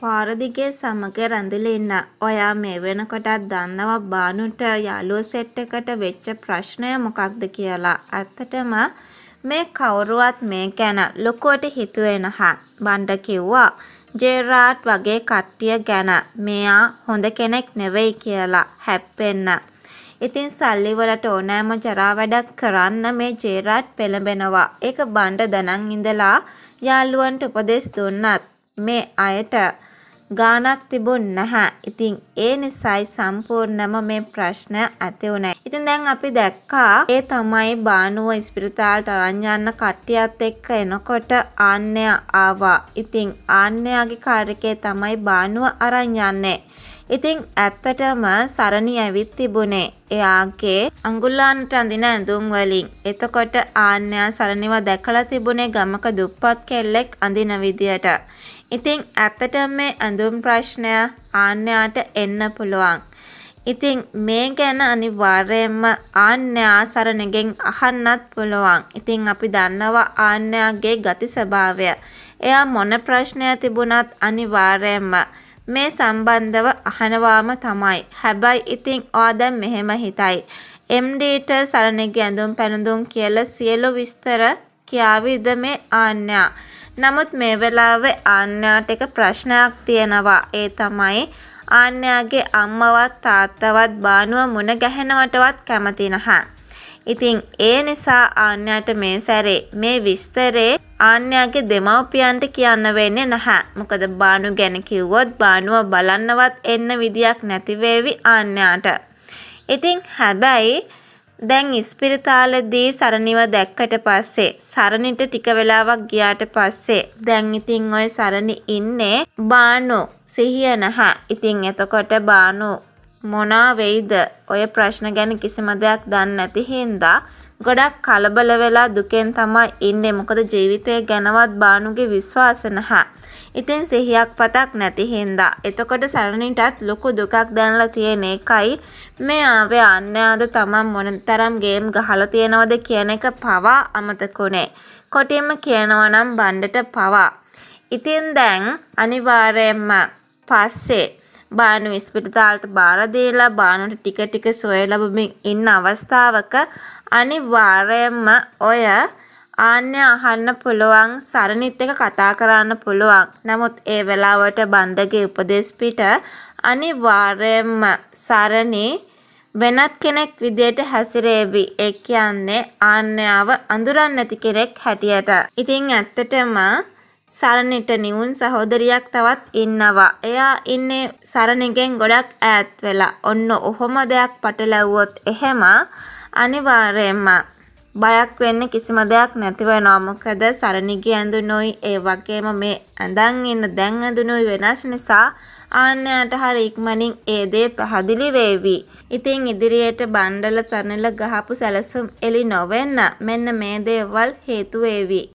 පාර දිගේ සමග රැඳිලා ඉන්න ඔයා මේ වෙනකොටත් දන්නවා බානුට යාළුවෝ සෙට් එකට වෙච්ච ප්‍රශ්නය මොකක්ද කියලා. ඇත්තටම මේ කවුරුවත් මේ ගැන ලොකුවට හිතුවේ නැහැ. බණ්ඩ කිව්වා ජෙරාඩ් වගේ කට්ටිය ගැන මෙයා හොඳ කෙනෙක් නෙවෙයි කියලා හැප්පෙන්න. ඉතින් සල්ලි වලට ඕනෑම ජරා වැඩක් කරන්න මේ ජෙරාඩ් පෙළඹෙනවා. ඒක බණ්ඩ දැනන් ඉඳලා යාළුවන්ට උපදෙස් දුන්නත් මේ අයට ගානක් තිබුන් නැහැ. ඉතින් ඒ නිසයි සම්පූර්ණයෙන්ම මේ ප්‍රශ්නය ඇති වුනේ. ඉතින් දැන් අපි දැක්කා ඒ තමයි බානුව ඉස්පිරිතාලට අරන් යන්න කට්ටියත් එක්ක එනකොට ආන්‍යයා ආවා. ඉතින් ආන්‍යයාගේ කාර් එකේ තමයි බානුව අරන් යන්නේ. ඉතින් ඇත්තටම සරණි ඇවිත් තිබුණේ එයාගේ අඟුල්ලානට අඳින ඇඳුම් වලින්. එතකොට ආන්‍යයා සරණිව දැකලා තිබුණේ ගමක දුප්පත් කෙල්ලෙක් අඳින විදියට. ඉතින් ඇත්තටම මේ ඇඳුම් ප්‍රශ්නය ආන්‍යයාට එන්න පුළුවන්. ඉතින් මේ ගැන අනිවාර්යයෙන්ම ආන්‍යයා සරණගෙන් අහන්නත් පුළුවන්. ඉතින් අපි දන්නවා ආන්‍යයාගේ ගති ස්වභාවය. එයා මොන ප්‍රශ්නය තිබුණත් අනිවාර්යයෙන්ම මේ සම්බන්ධව අහනවාම තමයි. හැබැයි ඉතින් ඔයා දැන් මෙහෙම හිතයි. එම්.ඩී.ට සරණගේ ඇඳුම් පැළඳුම් කියලා සියලු විස්තර කියාවිද මේ ආන්‍යයා. නමුත් මේ වෙලාවේ ආන්‍යයාට එක ප්‍රශ්නයක් තියෙනවා. ඒ තමයි ආන්‍යයාගේ අම්මවත් තාත්තවත් බානුව මුණ ගැහෙනවටවත් කැමති නැහැ. ඉතින් ඒ නිසා ආන්‍යයාට මේ සැරේ මේ විස්තරේ ආන්‍යයාගේ දෙමව්පියන්ට කියන්න වෙන්නේ නැහැ. මොකද බානු ගැන කිව්වොත් බානුව බලන්නවත් එන්න විදියක් නැති වේවි ආන්‍යයාට. ඉතින් හැබැයි දැන් ඉස්පිරිතාලෙදී සරණිව දැක්කට පස්සේ සරණිට ටික වෙලාවක් ගියාට පස්සේ දැන් ඉතින් ඔය සරණි ඉන්නේ බානු සිහිය නැහැ. ඉතින් එතකොට බානු මොනා වෙයිද ඔය ප්‍රශ්න ගැන කිසිම දෙයක් දන්නේ නැති හින්දා ගොඩක් කලබල වෙලා දුකෙන් තමයි ඉන්නේ. මොකද ජීවිතය ගැනවත් බානුගේ විශ්වාස නැහැ. ඉතින් සිහියක් පතක් නැති හින්දා. එතකොට සරණිටත් ලොකු දුකක් දැනලා තියෙන එකයි මේ ආවේ ආන්‍යයාද තමන් මොනතරම් ගේම් ගහලා තියෙනවද කියන එක පවා අමතක වුනේ. කොටින්ම කියනවා නම් බණ්ඩට පවා. ඉතින් දැන් අනිවාර්යයෙන්ම පස්සේ බානු ඉස්පිරිතාලට බාර දීලා බානුට ටික ටික සුවය ලබමින් ඉන්න අවස්ථාවක අනිවාර්යයෙන්ම ඔය ආන්‍යයා අහන්න පුළුවන් සරණිත් එක්ක කතා කරන්න පුළුවන්. නමුත් ඒ වෙලාවට බණ්ඩගේ උපදෙස් පිට අනිවාර්යයෙන්ම සරණි වෙනත් කෙනෙක් විදියට හැසිරේවි. ඒ කියන්නේ ආන්‍යයාව අඳුරන්නේ නැති කෙනෙක් හැටියට. ඉතින් ඇත්තටම සරණිට නිවුන් සහෝදරියක් තවත් ඉන්නවා. එයා ඉන්නේ සරණිගෙන් ගොඩක් ඈත් වෙලා. ඔන්න ඔහොම දෙයක් පටලැව්වොත් එහෙම අනිවාර්යයෙන්ම බයක් වෙන්න කිසිම දෙයක් නැති වෙනවා. මොකද සරණිගේ ඇඳුනුයි ඒ වගේම මේ ඇඳන් ඉන්න දැන් ඇඳුනුයි වෙනස් නිසා ආන්‍යයාට හරි ඉක්මනින් ඒ දේ පැහැදිලි වේවි. ඉතින් ඉදිරියට බණ්ඩල සරණිල ගහපු සැලසුම් එළි නොවෙන්න මෙන්න මේ දේවල් හේතු වේවි.